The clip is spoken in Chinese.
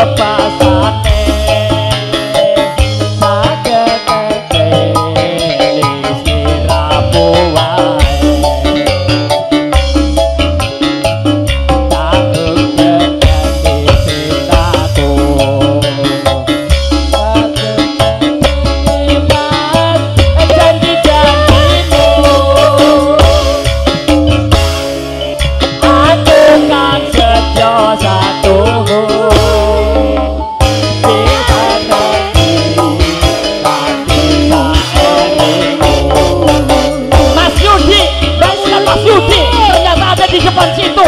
Papa. 看进度